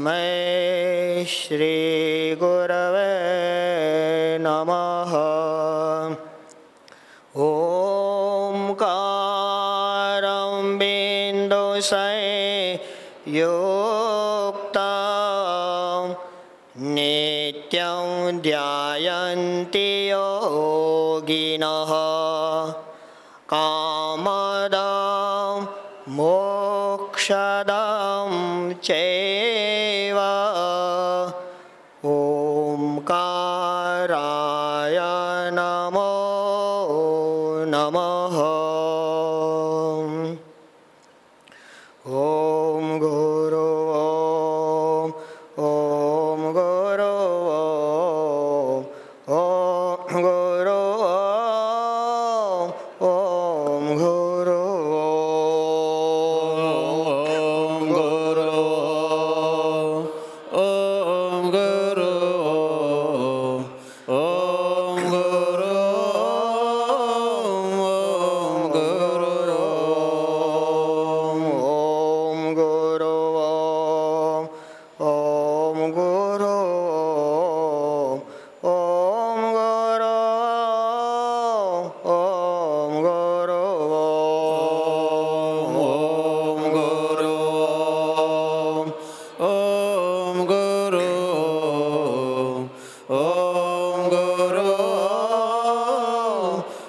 तस्मै श्रीगुर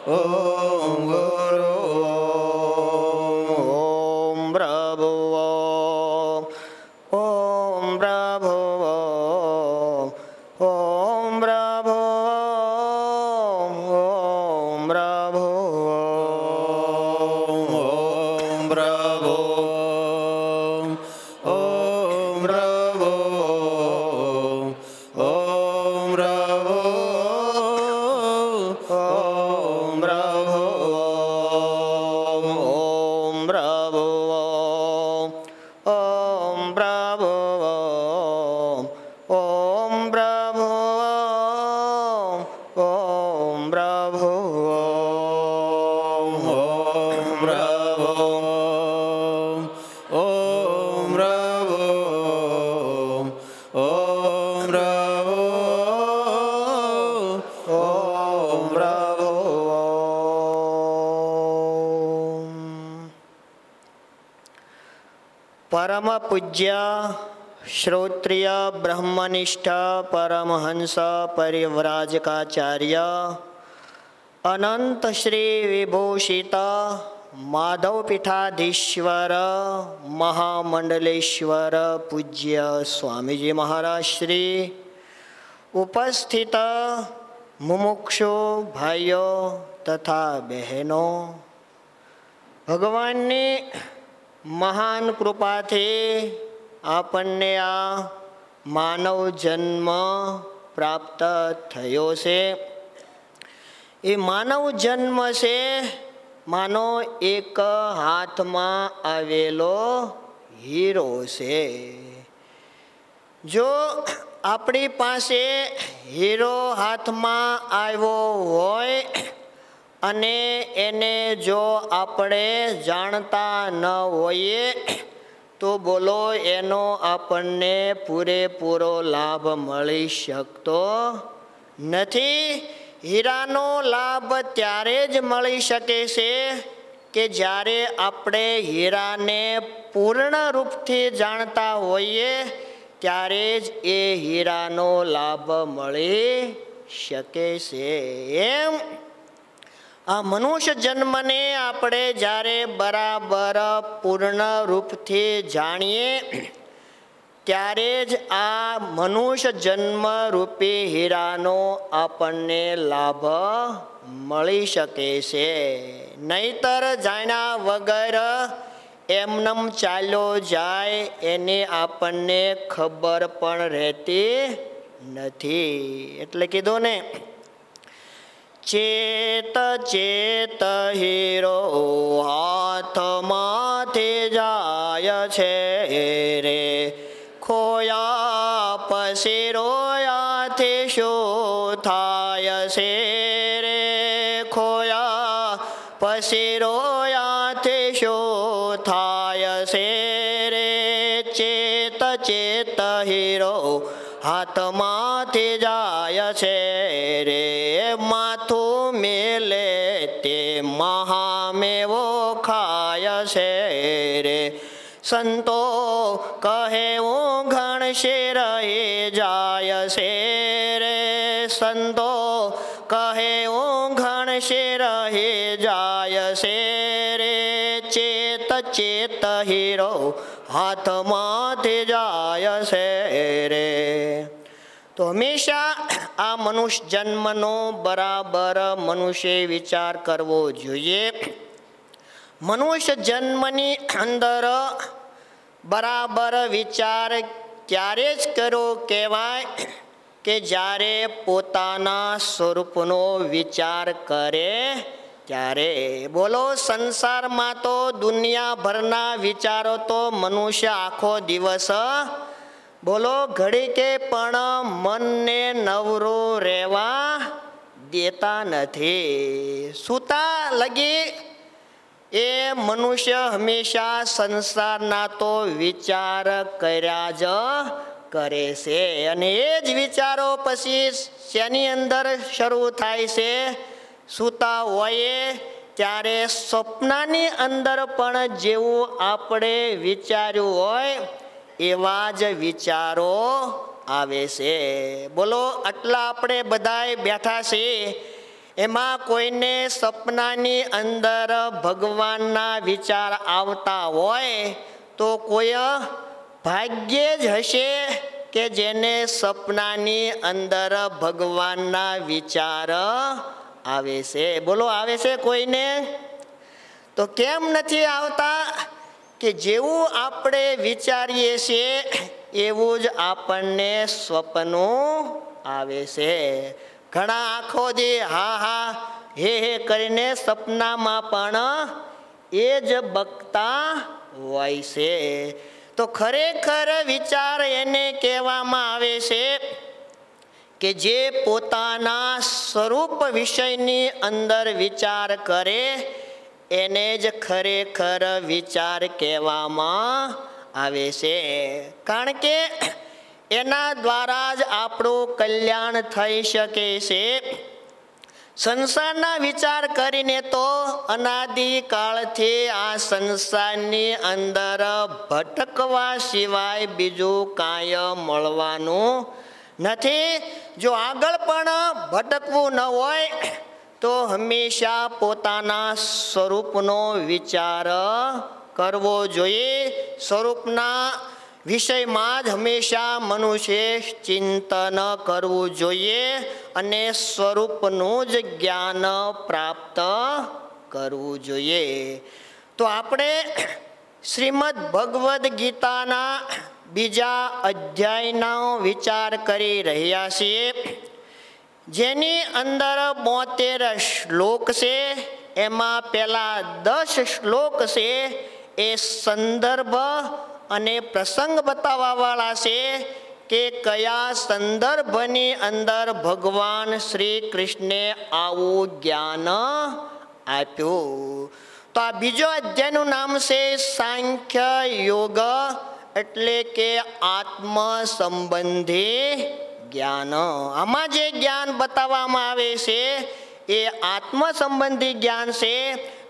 Oh. oh પૂજ્ય શ્રોત્રિય બ્રહ્મનિષ્ઠ પરમહંસ પરિવ્રાજકાચાર્ય અનંત શ્રી વિભૂષિત માધવ પીઠાધીશ્વર મહામંડલેશ્વર પૂજ્ય સ્વામીજી મહારાજ શ્રી ઉપસ્થિત મુમુક્ષુ ભાઈઓ તથા બહેનો ભગવાનની મહાન કૃપાથી આપણને આ માનવ જન્મ પ્રાપ્ત થયો છે. એ માનવ જન્મ છે, માનો એક હાથમાં આવેલો હીરો છે. જો આપણી પાસે હીરો હાથમાં આવ્યો હોય અને એને જો આપણે જાણતા ન હોઈએ, તો બોલો એનો આપણને પૂરેપૂરો લાભ મળી શકતો નથી. હીરાનો લાભ ત્યારે જ મળી શકે છે કે જ્યારે આપણે હીરાને પૂર્ણ રૂપથી જાણતા હોઈએ, ત્યારે જ એ હીરાનો લાભ મળી શકે છે. એમ. આ મનુષ્ય જન્મને આપણે જ્યારે બરાબર પૂર્ણ રૂપથી જાણીએ, ત્યારે જ આ મનુષ્ય જન્મ રૂપી હીરાનો આપણને લાભ મળી શકે છે. નહીતર જાણ્યા વગર એમનમ ચાલ્યો જાય એની આપણને ખબર પણ રહેતી નથી. એટલે કીધું ને ચેત ચેત હીરો હાથમાંથી જાય છે રે. ખોયા પછી રોયાથી શું થાય છે રે? ખોયા પછી રોયાથી શું થાય છે રે? ચેત ચેત હીરો હાથમાંથી સંતો કહે હું ઘણશે રહી જાય છે રે સંતો કહે હું ઘણશે રહી જાય છે રે ચેત ચેત હીરો હાથમાંથી જાય છે રે તો હંમેશા આ મનુષ્ય જન્મનો બરાબર મનુષ્ય વિચાર કરવો જોઈએ મનુષ્ય જન્મની અંદર બરાબર વિચાર ક્યારે જ કરો કહેવાય કે જ્યારે પોતાના સ્વરૂપનો વિચાર કરે ત્યારે બોલો સંસારમાં તો દુનિયાભરના વિચારો તો મનુષ્ય આખો દિવસ, બોલો ઘડીકે પણ મનને નવરો રહેવા દેતા નથી. સૂતા લગી એ મનુષ્ય હંમેશા સંસારના તો વિચાર કર્યા જ કરે છે. અને એ જ વિચારો પછી શેની અંદર શરૂ થાય છે? સૂતા હોઈએ ત્યારે સ્વપ્નની અંદર પણ જેવું આપણે વિચાર્યું હોય એવા જ વિચારો આવે છે. બોલો, આટલા આપણે બધાય બેઠા છીએ. એમાં કોઈને સપનાની અંદર ભગવાનના વિચાર આવતા હોય તો કોઈ ભાગ્યે જ હશે કે જેને સપનાની અંદર ભગવાનના વિચાર આવે છે. બોલો, આવે છે કોઈને? તો કેમ નથી આવતા કે જેવું આપણે વિચારીએ છીએ, એવું જ આપણને સ્વપ્નો આવે છે. ઘણા આખો જે હા હા, હે હે કરીને સપનામાં પણ એ જ બકતા હોય છે. તો ખરેખર વિચાર એને કહેવામાં આવે છે કે જે પોતાના સ્વરૂપ વિષયની અંદર વિચાર કરે, એને જ ખરેખર વિચાર કહેવામાં આવે છે. કારણ કે એના દ્વારા જ આપણું કલ્યાણ થઈ શકે છે. સંસારના વિચાર કરીને તો અનાદિકાળથી આ સંસારની અંદર ભટકવા સિવાય બીજું કાંઈ મળવાનું નથી. જો આગળ પણ ભટકવું ન હોય, તો હંમેશા પોતાના સ્વરૂપનો વિચાર કરવો જોઈએ. સ્વરૂપના વિષયમાં જ હંમેશા મનુષ્ય ચિંતન કરવું જોઈએ અને સ્વરૂપનું જ જ્ઞાન પ્રાપ્ત કરવું જોઈએ. તો આપણે શ્રીમદ ભગવદ્ ગીતાના બીજા અધ્યાયનો વિચાર કરી રહ્યા છીએ. જેની અંદર બોતેર શ્લોક છે, એમાં પહેલાં દસ શ્લોક છે, એ સંદર્ભ અને પ્રસંગ બતાવવાવાળા છે કે કયા સંદર્ભની અંદર ભગવાન શ્રી કૃષ્ણે આવું જ્ઞાન આપ્યું. તો આ બીજો અધ્યાયનું નામ છે સાંખ્ય યોગ, એટલે કે આત્મ સંબંધી જ્ઞાન. આમાં જે જ્ઞાન બતાવવામાં આવે છે, એ આત્મ સંબંધી જ્ઞાન છે.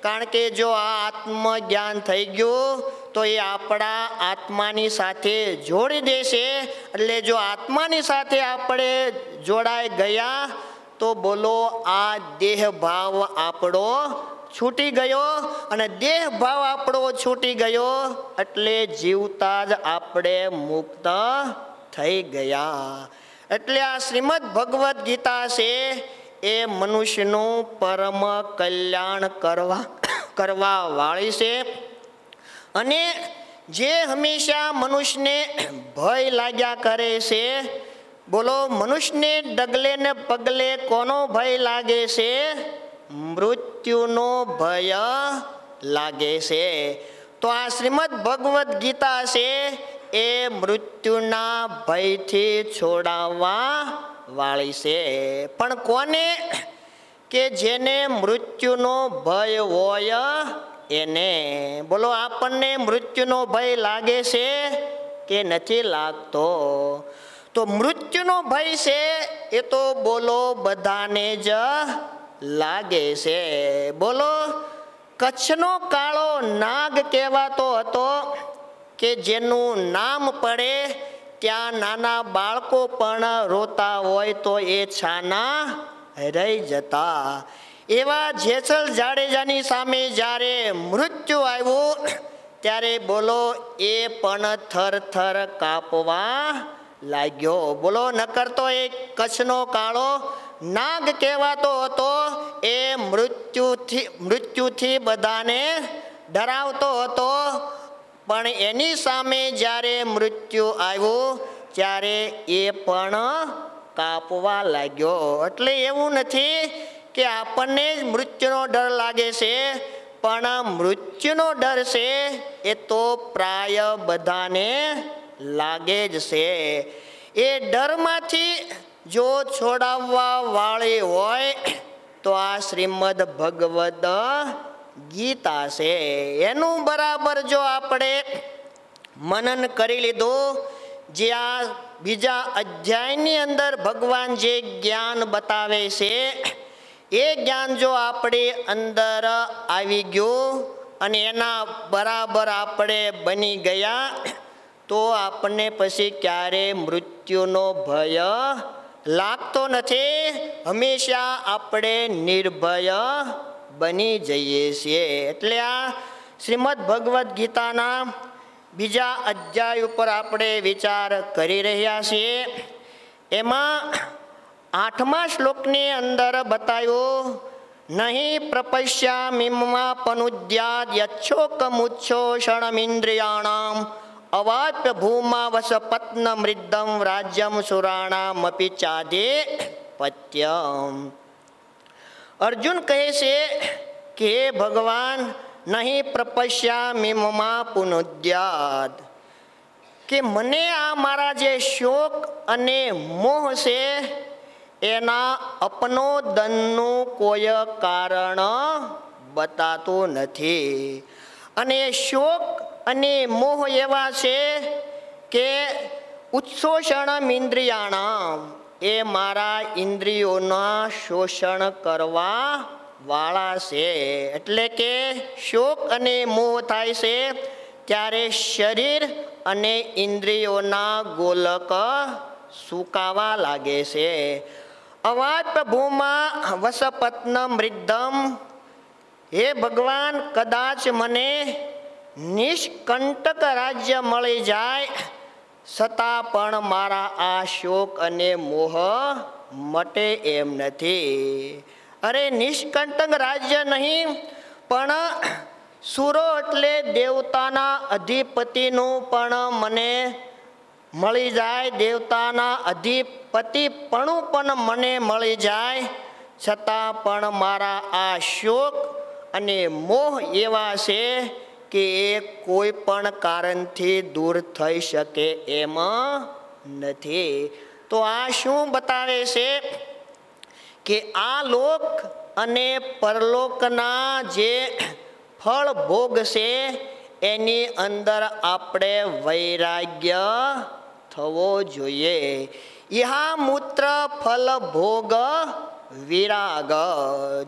કારણ કે જો આ આત્મ જ્ઞાન થઈ ગયું તો એ આપણા આત્માની સાથે જોડી દેશે. એટલે જો આત્માની સાથે આપણે જોડાઈ ગયા, તો બોલો આ દેહ ભાવ આપણો છૂટી ગયો અને દેહ ભાવ આપણો છૂટી ગયો એટલે જીવતા જ આપણે મુક્ત થઈ ગયા. એટલે આ શ્રીમદ ભગવદ્ ગીતા છે, એ મનુષ્યનું પરમ કલ્યાણ કરવા કરવા વાળી છે. અને જે હંમેશા મનુષ્યને ભય લાગ્યા કરે છે, બોલો, મનુષ્યને ડગલે ને પગલે કોનો ભય લાગે છે? મૃત્યુનો ભય લાગે છે. તો આ શ્રીમદ ભગવદ્ ગીતા છે, એ મૃત્યુના ભયથી છોડાવવા વાળી છે. પણ કોને કે જેને મૃત્યુનો ભય હોય એને બોલો, આપણને મૃત્યુનો ભય લાગે છે કે નથી લાગતો? તો મૃત્યુનો ભય છે એ તો બોલો, બધાને જ લાગે છે. બોલો, કચ્છનો કાળો નાગ કહેવાતો હતો કે જેનું નામ પડે ત્યાં નાના બાળકો પણ રોતા હોય તો એ છાના રહી જતા. એવા જેસલ જાડેજાની સામે જ્યારે મૃત્યુ આવ્યું, ત્યારે બોલો, એ પણ થર થર કાપવા લાગ્યો. બોલો, નકર તો એ કચ્છનો કાળો નાગ કહેવાતો હતો. એ મૃત્યુથી મૃત્યુથી બધાને ડરાવતો હતો. પણ એની સામે જ્યારે મૃત્યુ આવ્યું, ત્યારે એ પણ કાપવા લાગ્યો. એટલે એવું નથી કે આપણને જ મૃત્યુનો ડર લાગે છે. પણ મૃત્યુનો ડર છે એ તો પ્રાય બધાને લાગે જ છે. એ ડરમાંથી જો છોડાવવા વાળી હોય તો આ શ્રીમદ ભગવદ ગીતા છે. એનું બરાબર જો આપણે મનન કરી લીધું, જે આ બીજા અધ્યાયની અંદર ભગવાન જે જ્ઞાન બતાવે છે એ જ્ઞાન જો આપણી અંદર આવી ગયું અને એના બરાબર આપણે બની ગયા, તો આપણને પછી ક્યારે મૃત્યુનો ભય લાગતો નથી. હંમેશા આપણે નિર્ભય બની જઈએ છીએ. એટલે આ શ્રીમદ ભગવદ્ ગીતાના બીજા અધ્યાય ઉપર આપણે વિચાર કરી રહ્યા છીએ. એમાં આઠમા શ્લોકની અંદર બતાવ્યું નહીં પ્રપશ્યામિમા પનુદ્યાદ યચ્છોકમુચ્છો ષણમિન્દ્રિયાણામ અવાપ્ય ભૂમા વસ પત્ન મૃદ્દમ રાજ્યમ સુરાણામ અપી ચાદે પત્યમ અર્જુન કહે છે કે હે ભગવાન નહીં પ્રપશ્યામિમા પુનોદ્યાદ કે મને આ મારા જે શોક અને મોહ છે એના અપનોદનનું કોઈ કારણ બતાતું નથી. અને શોક અને મોહ એવા છે કે ઉત્સોષણ ઇન્દ્રિયાણામ એ મારા ઇન્દ્રિયોના શોષણ કરવા વાળા છે. એટલે કે શોક અને મોહ થાય છે ત્યારે શરીર અને ઇન્દ્રિયોના ગોલક સુકાવા લાગે છે. અવાપ ભૂમા વસપત્ન મૃદ્ધમ હે ભગવાન કદાચ મને નિષ્કંટક રાજ્ય મળી જાય છતાં પણ મારા આ શોક અને મોહ મટે એમ નથી અરે નિષ્કંટક રાજ્ય નહીં પણ સુરો એટલે દેવતાના અધિપતિનું પણ મને મળી જાય દેવતાના અધિપતિપણું પણ મને મળી જાય. છતાં પણ મારા આ શોક અને મોહ એવા છે કે એ કોઈ પણ કારણથી દૂર થઈ શકે એમ નથી. તો આ શું બતાવે છે કે આ લોક અને પરલોકના જે ફળ ભોગ છે એની અંદર આપણે વૈરાગ્ય થવો જોઈએ. ઇહા મૂત્ર, ફલ, ભોગ, વિરાગ.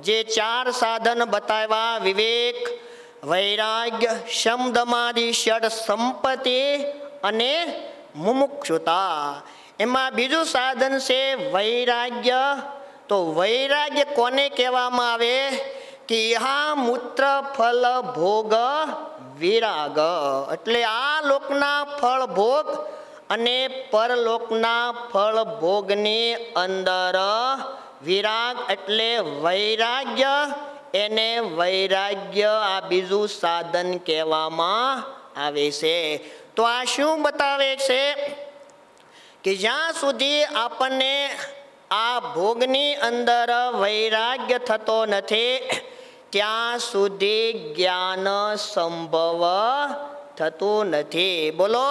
જે ચાર સાધન બતાવ્યા, વિવેક, વૈરાગ્ય, શમદમાદિ, ષડ સંપત્તિ અને મુમુક્ષુતા. એમાં બીજું સાધન છે વૈરાગ્ય. તો વૈરાગ્ય કોને કહેવામાં આવે? કે હા મૂત્ર, ફલ, ભોગ, વિરાગ. એટલે આ લોકના ફળ, ભોગ અને પરલોકના ફળ ભોગની અંદર વિરાગ એટલે વૈરાગ્ય, એને વૈરાગ્ય આ બીજું સાધન કહેવામાં આવે છે. તો આ શું બતાવે છે? કે જ્યાં સુધી આપણને આ ભોગની અંદર વૈરાગ્ય થતો નથી, ત્યાં સુધી જ્ઞાન સંભવ થતું નથી. બોલો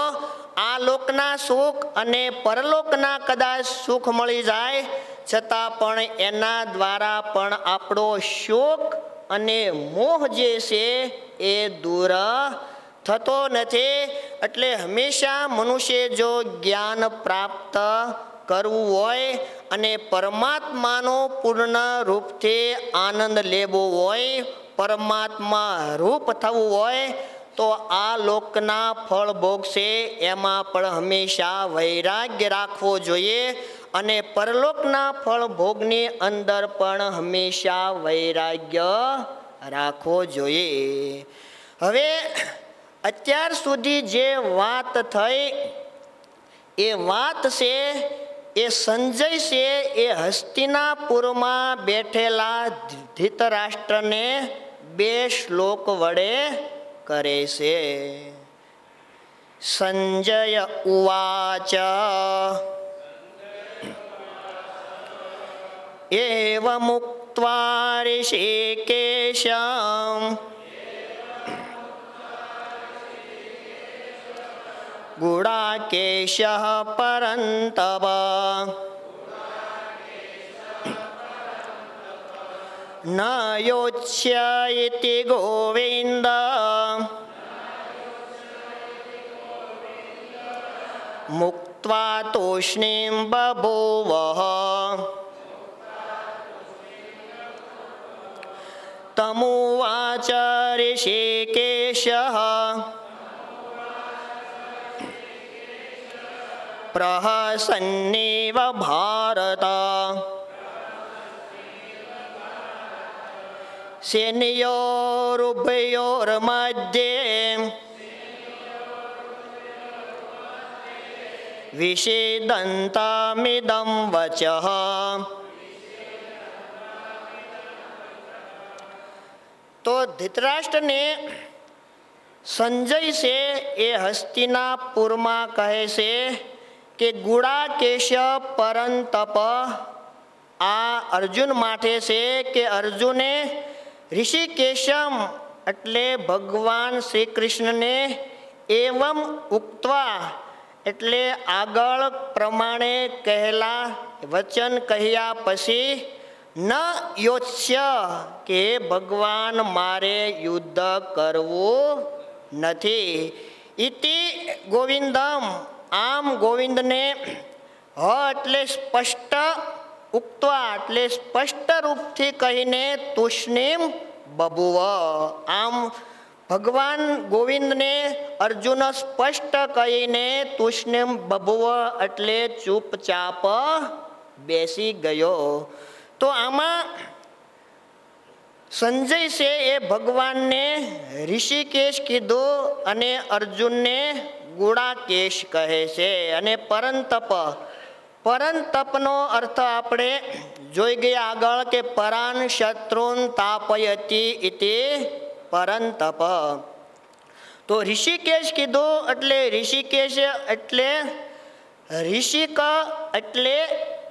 આ લોકના સુખ અને પરલોકના કદાચ સુખ મળી જાય, છતાં પણ એના દ્વારા પણ આપણો શોક અને મોહ જે છે એ દૂર થતો નથી. એટલે હંમેશા મનુષ્ય જો જ્ઞાન પ્રાપ્ત કરવું હોય અને પરમાત્માનો પૂર્ણ રૂપથી આનંદ લેવો હોય, પરમાત્મા રૂપ થવું હોય તો આ લોકના ફળ ભોગ છે એમાં પણ હંમેશા વૈરાગ્ય રાખવો જોઈએ અને પરલોકના ફળ ભોગની અંદર પણ હંમેશા વૈરાગ્ય રાખવો જોઈએ. હવે, અત્યાર સુધી જે વાત થઈ, એ વાત છે, એ સંજય છે, એ હસ્તિનાપુરમાં બેઠેલા ધૃતરાષ્ટ્રને બે શ્લોક વડે કરે છે સંજય ઉવાચ એવ મુક્ત્વા ઋષિકેશમ न योच्य इति गोविन्द। मुक्त्वा तूष्णीं बभूवः। तमुवाच ऋषिकेशः। प्रहसन्नेव भारत। सेनियोरुभयोर् मध्ये विषेदन्तामिदं वचः तो धृतराष्ट्र ने संजय से ये हस्तिनापुरमा कहे से कि કે ગુડાકેશ પરંતપ આ અર્જુન માટે છે કે અર્જુને ઋષિકેશમ એટલે ભગવાન શ્રી કૃષ્ણને એવમ ઉક્તવા એટલે આગળ પ્રમાણે કહેલા વચન કહ્યા પછી, ન યોચ્ય કે ભગવાન મારે યુદ્ધ કરવું નથી. ઇતિ ગોવિંદમ. આમ ગોવિંદને હ એટલે સ્પષ્ટ ઉક્તવા એટલે સ્પષ્ટ રૂપથી કહીને તુષ્ણીમ બબુવ આમ ભગવાન ગોવિંદને અર્જુન સ્પષ્ટ કહીને તુષ્ણીમ બબુવ એટલે ચૂપચાપ બેસી ગયો. તો આમાં સંજય છે એ ભગવાનને ઋષિકેશ કીધું અને અર્જુનને ગુડાકેશ કહે છે. અને પરંતપ પરંતપનો અર્થ આપણે જોઈ ગયા આગળ કે પરાન શત્રુન તાપયતી ઇતિ પરંતપ તો ઋષિકેશ કીધું એટલે ઋષિકેશ એટલે ઋષિક એટલે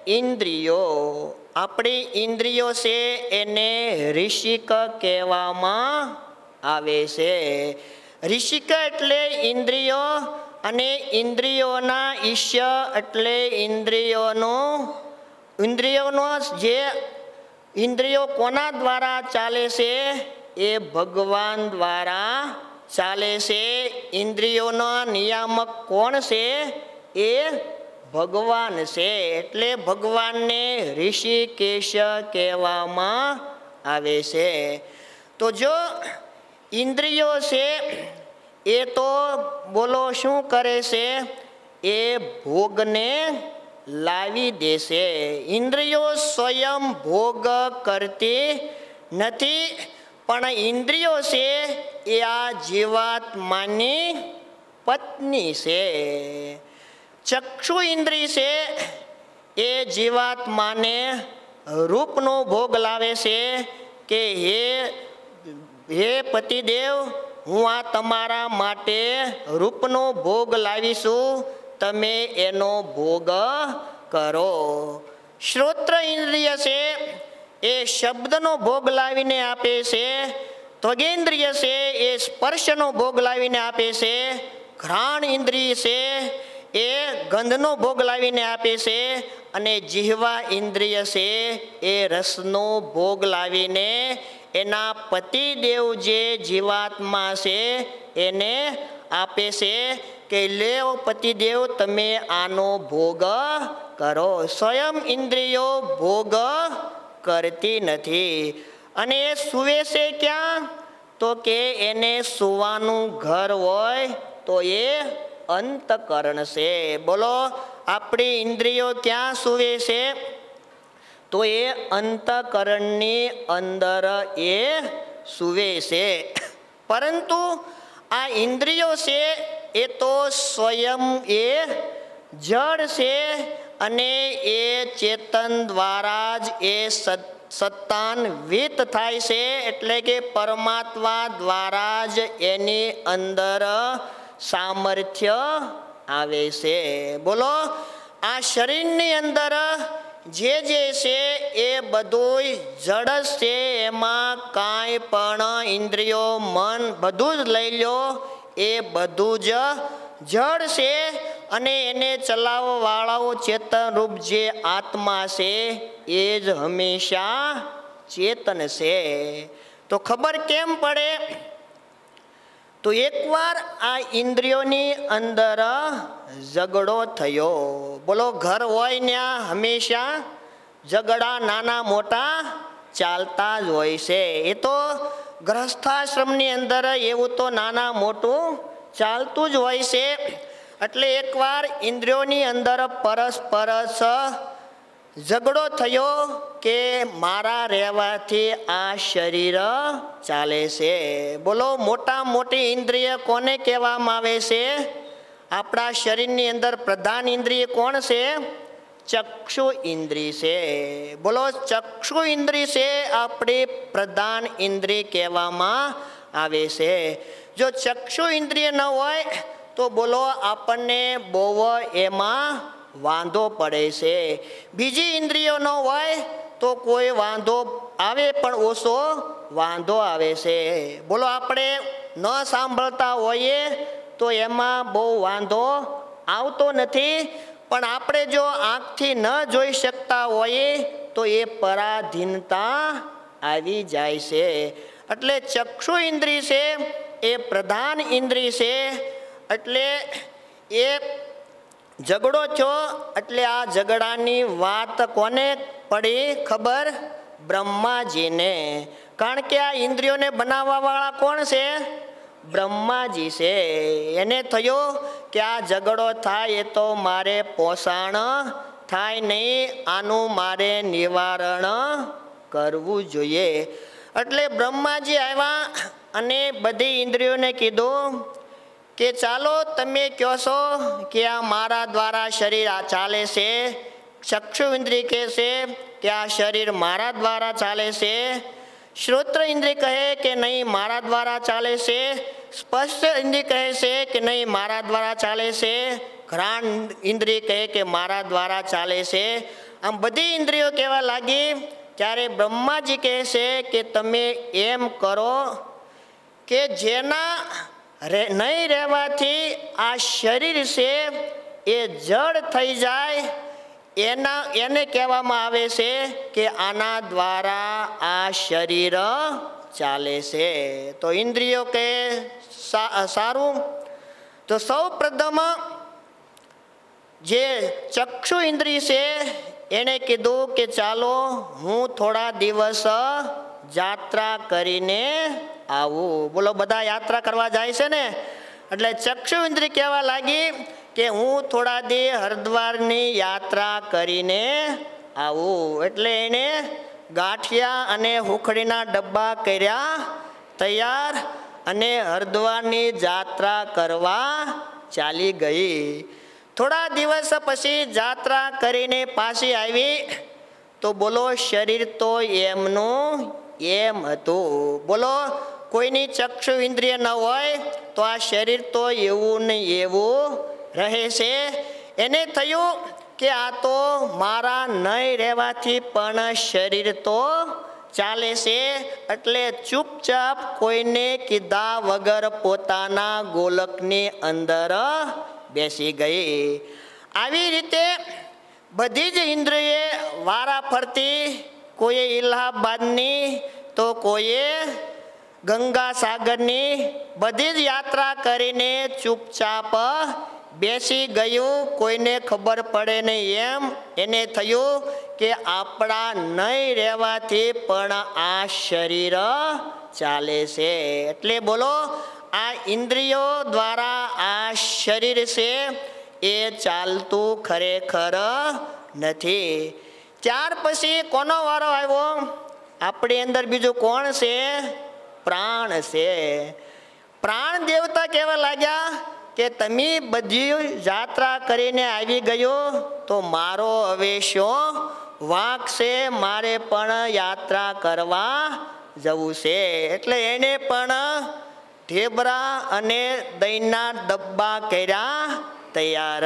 ઇન્દ્રિયો. આપણી ઇન્દ્રિયો છે એને ઋષિક કહેવામાં આવે છે. ઋષિક એટલે ઇન્દ્રિયો અને ઇન્દ્રિયોના ઈશ્ય એટલે ઇન્દ્રિયોનો ઇન્દ્રિયોનો જે ઇન્દ્રિયો કોના દ્વારા ચાલે છે? એ ભગવાન દ્વારા ચાલે છે. ઇન્દ્રિયોનો નિયામક કોણ છે? એ ભગવાન છે. એટલે ભગવાનને ઋષિકેશ કહેવામાં આવે છે. તો જો ઇન્દ્રિયો છે એ તો બોલો શું કરે છે? એ ભોગને લાવી દેશે. ઇન્દ્રિયો સ્વયં ભોગ કરતી નથી, પણ ઇન્દ્રિયો છે એ આ જીવાત્માની પત્ની છે. ચક્ષુ ઇન્દ્રિય છે એ જીવાત્માને રૂપનો ભોગ લાવે છે કે હે હે પતિદેવ હું આ તમારા માટે રૂપનો ભોગ લાવીશું. તમે એનો ભોગ કરો. શ્રોત્ર ઇન્દ્રિય છે, એ શબ્દનો ભોગ લાવીને આપે છે. ત્વગેન્દ્રિય છે, એ સ્પર્શનો ભોગ લાવીને આપે છે. ઘ્રાણ ઇન્દ્રિય છે, એ ગંધનો ભોગ લાવીને આપે છે. અને જીહવા ઇન્દ્રિય છે, એ રસનો ભોગ લાવીને એના પતિદેવ જે જીવાત્મા છે, એને આપે છે કે, લેવ પતિદેવ તમે આનો ભોગ કરો. સ્વયં ઇન્દ્રિયો ભોગ કરતી નથી. અને એ સુવે છે ક્યાં? તો કે એને સુવાનું ઘર હોય, તો એ અંતકરણ છે. બોલો, આપણી ઇન્દ્રિયો ક્યાં સુવે છે? તો એ અંતકરણની અંદર એ સુવે છે પરંતુ આ ઇન્દ્રિયો છે, એ તો સ્વયં એ જળ છે અને એ ચેતન દ્વારા જ એ સત સત્તાન્વિત થાય છે, એટલે કે પરમાત્મા દ્વારા જ એની અંદર સામર્થ્ય આવે છે. બોલો, આ શરીરની અંદર જે જે છે એ બધું જડ છે, એમાં કાંઈ પણ ઇન્દ્રિયો, મન બધું જ લઈ લો, એ બધું જ જડ છે અને એને ચલાવવાવાળાઓ ચેતનરૂપ ચેતન રૂપ જે આત્મા છે, એ જ હંમેશા ચેતન છે. તો ખબર કેમ પડે? તો એકવાર આ ઇન્દ્રિયોની અંદર ઝઘડો થયો. બોલો, ઘર હોય ત્યાં હંમેશા ઝઘડા નાના મોટા ચાલતા જ હોય છે. એ તો ગ્રસ્થાશ્રમની અંદર એવું તો નાના મોટું ચાલતું જ હોય છે. એટલે એકવાર ઇન્દ્રિયોની અંદર પરસ્પરસ ઝઘડો થયો કે મારા રહેવાથી આ શરીર ચાલે છે. બોલો, મોટા મોટી ઇન્દ્રિય કોને કહેવામાં આવે છે? આપણા શરીરની અંદર પ્રધાન ઇન્દ્રિય કોણ છે? ચક્ષુ ઇન્દ્રિય છે. બોલો, ચક્ષુ ઇન્દ્રિય છે આપણી પ્રધાન ઇન્દ્રિય કહેવામાં આવે છે. જો ચક્ષુ ઇન્દ્રિય ન હોય તો બોલો, આપણને બહુ એમાં વાંધો પડે છે. બીજી ઇન્દ્રિયો ન હોય તો કોઈ વાંધો આવે પણ ઓછો વાંધો આવે છે. બોલો, આપણે ન સાંભળતા હોઈએ તો એમાં બહુ વાંધો આવતો નથી. પણ આપણે જો આંખથી ન જોઈ શકતા હોઈએ તો એ પરાધીનતા આવી જાય છે. એટલે ચક્ષુ ઇન્દ્રિય છે, એ પ્રધાન ઇન્દ્રિય છે. એટલે એ ઝઘડો છો એટલે આ ઝઘડાની વાત કોને પડી ખબર? બ્રહ્માજીને. કારણ કે આ ઇન્દ્રિયોને બનાવવા વાળા કોણ છે? બ્રહ્માજી છે. એને થયો કે આ ઝઘડો થાય એ તો મારે પોષણ થાય નહીં, આનું મારે નિવારણ કરવું જોઈએ. એટલે બ્રહ્માજી આવ્યા અને બધી ઇન્દ્રિયોને કીધું કે ચાલો તમે કહો છો કે આ મારા દ્વારા શરીર આ ચાલે છે? ચક્ષુ ઇન્દ્રિય કહે છે કે આ શરીર મારા દ્વારા ચાલે છે? શ્રોત્ર ઇન્દ્રિય કહે કે નહીં મારા દ્વારા ચાલે છે? સ્પષ્ટ ઇન્દ્રિય કહે છે કે નહીં મારા દ્વારા ચાલે છે? ઘ્રાણ ઇન્દ્રિય કહે કે મારા દ્વારા ચાલે છે? આમ બધી ઇન્દ્રિયો કહેવા લાગી, ત્યારે બ્રહ્માજી કહે છે કે તમે એમ કરો કે જેના રે, નહીં રહેવાથી આ શરીર છે એ જડ થઈ જાય. એના, એને કહેવામાં આવે છે કે આના દ્વારા આ શરીર ચાલે છે. તો ઇન્દ્રિયો કે સારું? તો સૌ પ્રથમ જે ચક્ષુ ઇન્દ્રિય છે એણે કીધું કે ચાલો હું થોડા દિવસ યાત્રા કરીને આવું. બોલો, બધા યાત્રા કરવા જાય છે ને? એટલે ચક્ષુ ઇન્દ્રિય કહેવા લાગી કે હું થોડા દે હરિદ્વારની યાત્રા કરીને આવું. એટલે એણે ગાંઠિયા અને હુખડીના ડબ્બા કર્યા, તૈયાર અને હરિદ્વારની જાત્રા કરવા ચાલી ગઈ. થોડા દિવસ પછી જાત્રા કરીને પાછી આવી. તો બોલો, શરીર તો એમનું એમ હતું. બોલો, કોઈની ચક્ષુ ઇન્દ્રિય ન હોય તો આ શરીર તો એવું ને એવું રહે છે એને થયું કે આ તો મારા નહીં રહેવાથી પણ શરીર તો ચાલે છે. એટલે ચૂપચાપ કોઈને કીધા વગર પોતાના ગોલકની અંદર બેસી ગઈ. આવી રીતે બધી જ ઇન્દ્રિયે વારા ફરતી કોઈએ ઇલ્હાબાદની, તો કોઈએ ગંગા સાગરની બધી જ યાત્રા કરીને ચૂપચાપ બેસી ગયું. કોઈને ખબર પડે નહીં એમ. એને થયું કે આપણા નહીં રહેવાથી પણ આ શરીર ચાલે છે. એટલે બોલો, આ ઇન્દ્રિયો દ્વારા આ શરીર છે એ ચાલતું ખરેખર નથી. ત્યાર પછી કોનો વારો આવ્યો? આપણી અંદર બીજું કોણ છે? પ્રાણ છે. પ્રાણ દેવતા કહેવા લાગ્યા કે તમે બધી યાત્રા કરીને આવી ગયો, તો મારો હવે શું વાંક છે? મારે પણ યાત્રા કરવા જવું છે. એટલે એને પણ ઢેબરા અને દહીંના ડબ્બા કર્યા તૈયાર.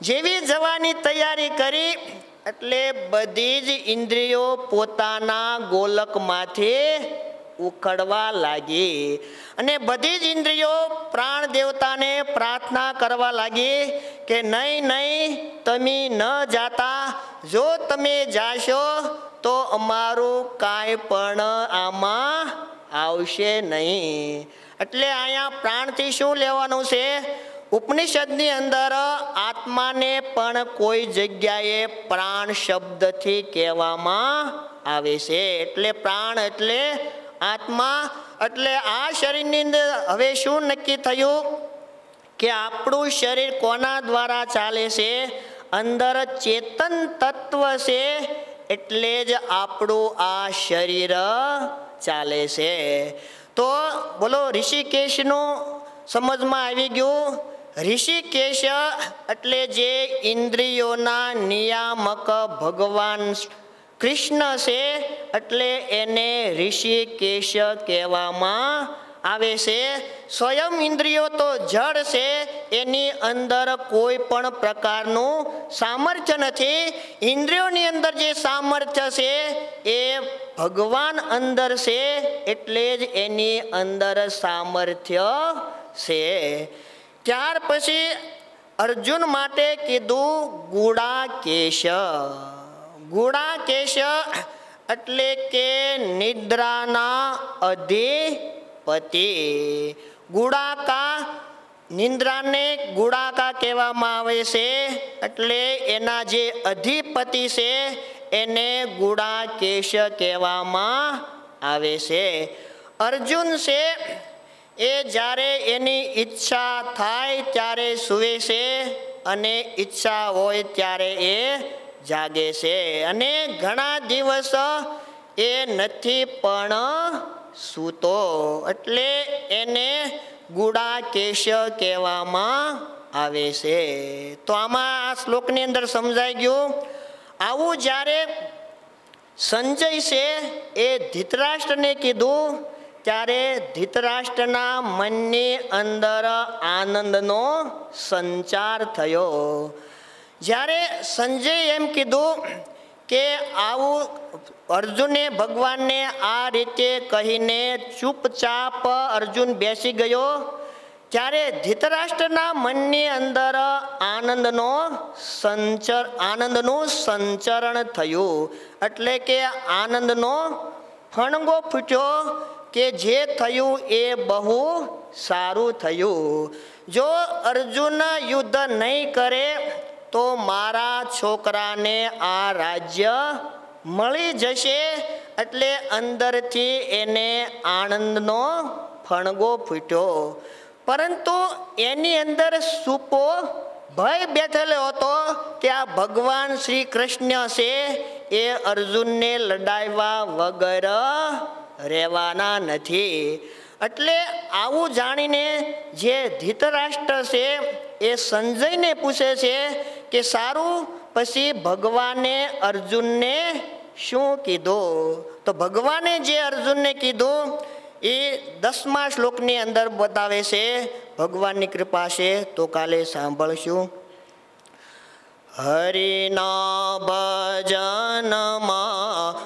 જેવી જવાની તૈયારી કરી એટલે બધી જ ઇન્દ્રિયો પોતાના ગોલકમાંથી ઉખડવા લાગી. અને બધી જ ઇન્દ્રિયો પ્રાણ દેવતાને પ્રાર્થના કરવા લાગી કે નહીં નહીં, તમે ન જાતા. જો તમે જાશો તો અમારું કાંઈ પણ આમાં આવશે નહીં. એટલે અહીંયા પ્રાણથી શું લેવાનું છે? ઉપનિષદની અંદર આત્માને પણ કોઈ જગ્યાએ પ્રાણ શબ્દથી કહેવામાં આવે છે. એટલે પ્રાણ એટલે આત્મા. એટલે આ શરીરની અંદર હવે શું નક્કી થયું? કે આપણું શરીર કોના દ્વારા ચાલે છે? અંદર ચેતન તત્વ છે એટલે જ આપણું આ શરીર ચાલે છે. તો બોલો ઋષિકેશનું સમજમાં આવી ગયું. ઋષિકેશ એટલે જે ઇન્દ્રિયોના નિયામક ભગવાન કૃષ્ણ છે, એટલે એને ઋષિકેશ કહેવામાં આવે છે. સ્વયં ઇન્દ્રિયો તો જળ છે, એની અંદર કોઈ પણ પ્રકારનું સામર્થ્ય નથી. ઇન્દ્રિયોની અંદર જે સામર્થ્ય છે, એ ભગવાન અંદર છે, એટલે જ એની અંદર સામર્થ્ય છે. ત્યાર પછી અર્જુન માટે કીધું ગુડાકેશ ગુડાકેશ એટલે કે નિદ્રાના અધિપતિ. ગુડાકા નિંદ્રાને ગુડાકા કહેવામાં આવે છે એટલે એના જે અધિપતિ છે એને ગુડાકેશ કહેવામાં આવે છે. અર્જુન છે એ જ્યારે એની ઈચ્છા થાય ત્યારે સૂવે છે અને ઈચ્છા હોય ત્યારે એ જાગે છે. અને ઘણા દિવસ એ નથી પણ સૂતો. એટલે એને ગુડાકેશ કહેવામાં આવે છે. તો આમાં આ શ્લોકની અંદર સમજાઈ ગયું. આવું જ્યારે સંજય છે એ ધૃતરાષ્ટ્રને કીધું ત્યારે ધૃતરાષ્ટ્રના મનની અંદર આનંદનો સંચાર થયો. જ્યારે સંજય એમ કીધું કે આવું અર્જુને ભગવાનને આ રીતે કહીને ચૂપચાપ અર્જુન બેસી ગયો, ત્યારે ધૃતરાષ્ટ્રના મનની અંદર આનંદનો સંચર, આનંદનું સંચરણ થયું. એટલે કે આનંદનો ફણગો ફૂટ્યો કે જે થયું એ બહુ સારું થયું. જો અર્જુન યુદ્ધ નહીં કરે, તો મારા છોકરાને આ રાજ્ય મળી જશે એટલે અંદરથી એને આનંદનો ફણગો ફૂટ્યો. પરંતુ એની અંદર સુપો ભય બેઠેલો હતો કે આ ભગવાન શ્રી કૃષ્ણ છે એ અર્જુનને લડાવવા વગર રહેવાના નથી. એટલે આવું જાણીને જે ધૃતરાષ્ટ્ર છે, એ સંજયને પૂછે છે કે, સારું, પછી ભગવાને અર્જુનને શું કીધું? તો ભગવાને જે અર્જુનને કીધું, એ દસમા શ્લોકની અંદર બતાવે છે, ભગવાનની કૃપા છે, તો કાલે સાંભળશું. હરિના ભજનમાં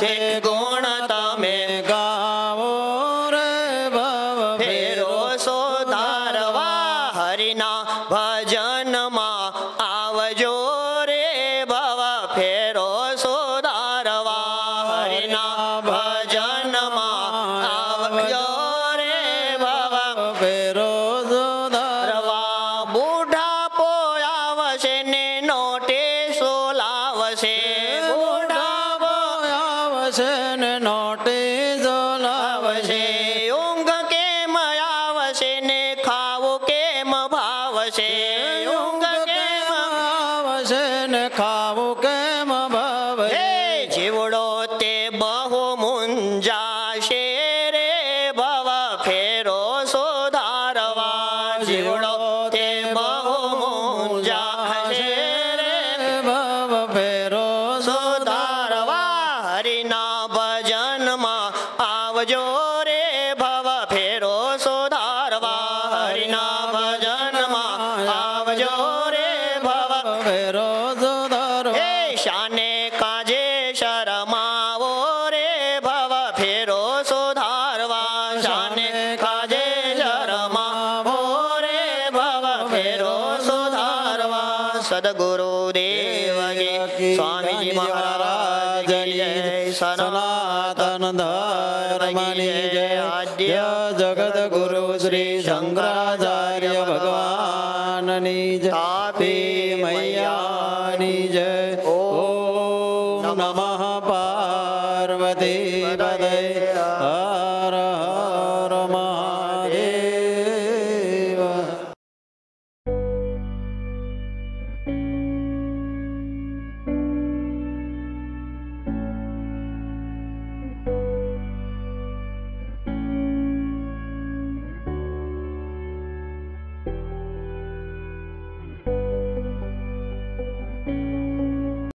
તેના તે હરિના ભજનમાં આવજો રે ભવ.